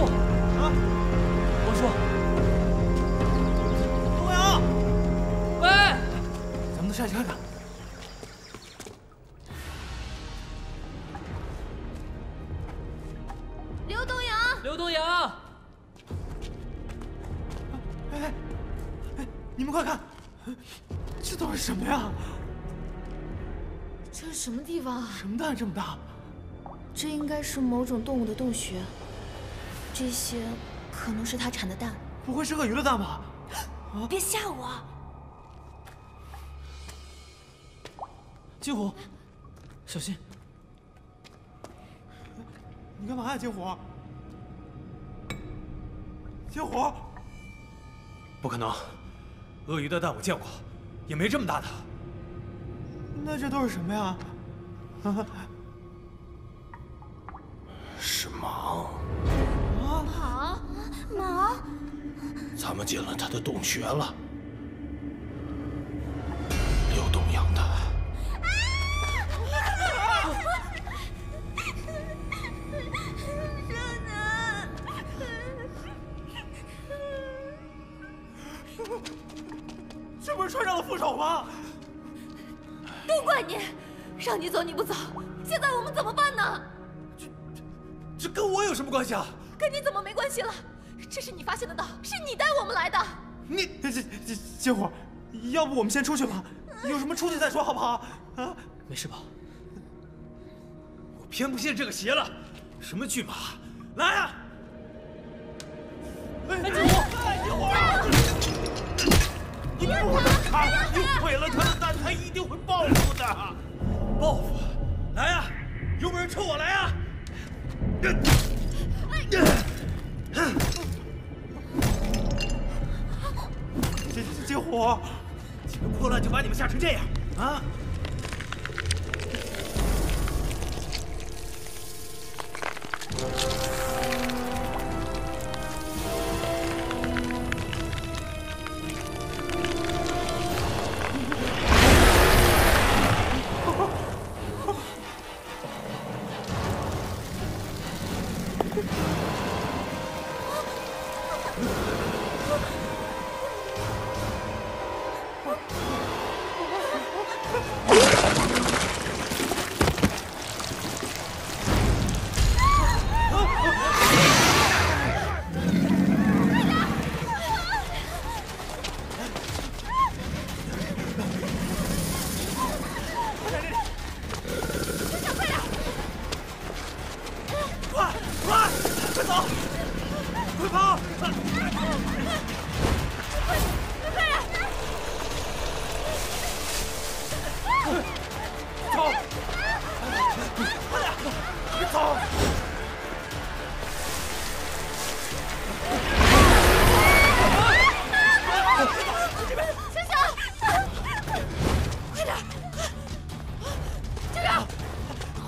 啊！王叔，东阳，喂，咱们都下去看看。刘东阳，刘东阳，哎哎，你们快看，这都是什么呀？这是什么地方啊？什么蛋这么大？这应该是某种动物的洞穴，这些可能是他产的蛋。不会是鳄鱼的蛋吧？别吓我！金虎，小心！你干嘛呀，金虎？金虎！不可能，鳄鱼的蛋我见过，也没这么大的。那这都是什么呀？啊？是蟒。咱们进了他的洞穴了。刘东阳的。这不是穿上了副手吗？都怪你，让你走你不走，现在我们怎么办呢？这这跟我有什么关系啊？跟你怎么没关系了？这是你发现的道，是你带我们来的。你这这这金虎，要不我们先出去吧？有什么出去再说，好不好？啊，没事吧？我偏不信这个邪了。什么巨蟒？来呀！哎，金虎，金虎！你不能看，你毁了他的蛋，他一定会报复的。报复？来呀！有本事冲我来呀！金一虎，几个破烂就把你们吓成这样啊！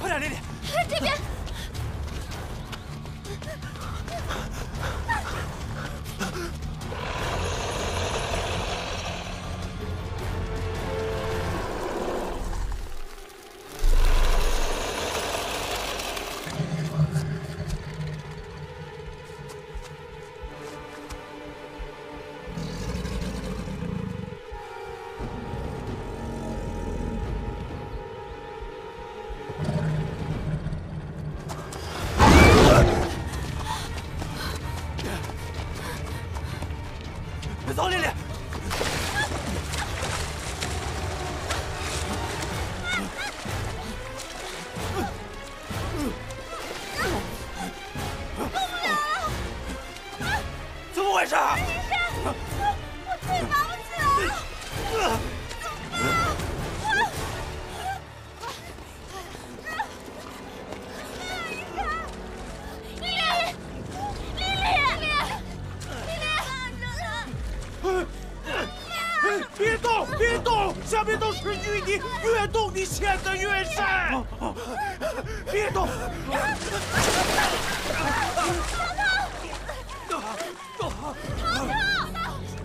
快点，丽丽！这边。下面都是淤泥，越动你陷得越深。别动！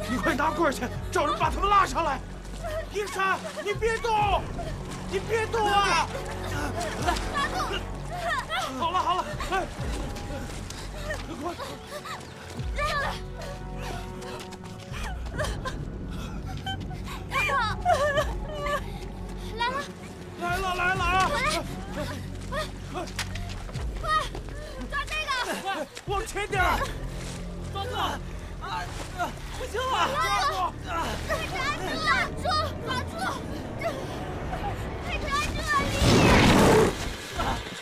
你快拿棍去，找人把他们拉上来。银山，你别动，你别动啊！好了好了，哎，抓子，啊，不行了，抓住！抓住！抓住！抓住！快抓住！啊，丽！